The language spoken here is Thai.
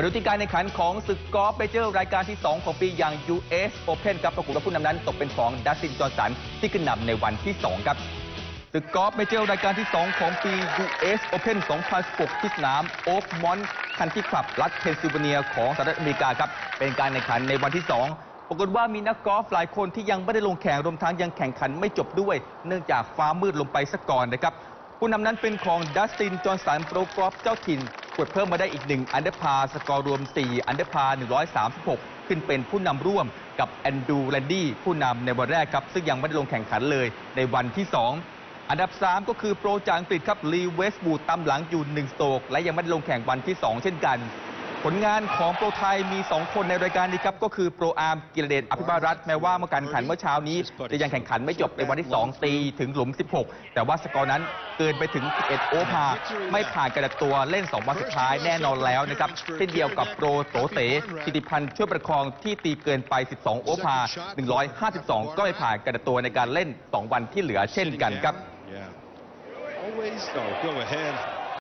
มาดูที่การแข่งขันของศึกกอล์ฟเมเจอร์รายการที่ 2 ของปีอย่าง US Open ครับปรากฏว่าผู้นำนั้นตกเป็นของดัสตินจอห์นสันที่ขึ้นนำในวันที่ 2 ครับศึกกอล์ฟเมเจอร์รายการที่ 2 ของปี US Open 2016ที่สนามโอ๊กมอนต์คันทรีคลับรัฐเพนซิลเวเนียของสหรัฐอเมริกาครับเป็นการแข่งขันในวันที่ 2ปรากฏว่ามีนักกอล์ฟหลายคนที่ยังไม่ได้ลงแข่งรวมทั้งยังแข่งขันไม่จบด้วย เนื่องจากฟ้ามืดลงไปซะก่อนนะครับ ผู้นำนั้นเป็นของดัสตินจอห์นสันโปรกอล์ฟเจ้าถิ่น กดเพิ่มมาได้อีกหนึ่งอันเดอร์พาร์ สกอร์รวม 4 อันเดอร์พาร์ 136 ขึ้นเป็นผู้นำร่วมกับแอนดรูว์ แลนดรีผู้นำในวันแรกครับ ซึ่งยังไม่ได้ลงแข่งขันเลยในวันที่ 2 อันดับ 3 ก็คือโปรจากอังกฤษครับลีเวสต์วูดตามหลังอยู่1สโตรกและยังไม่ได้ลงแข่งวันที่ 2 เช่นกัน ผลงานของโปรไทยมี 2 คนในรายการนี้ครับ ก็คือโปรอาร์มกิรเดชอภิบาลรัตน์แม้ว่าเมื่อการแข่งขันเมื่อเช้านี้ จะยังแข่งขันไม่จบในวันที่ 2 ตีถึงหลุม 16 แต่ว่าสกอร์นั้นเกินไปถึง 11 โอพาไม่ผ่านกระดับตัวเล่น 2 วันสุดท้ายแน่นอนแล้วนะครับเช่นเดียวกับโปรโตเตกิติพันธ์ช่วยประคองที่ตีเกินไป 12 โอพา152 ก็ไม่ผ่านกระดับตัวในการเล่น 2 วันที่เหลือเช่นกันครับ Yeah. Always, oh, go ahead.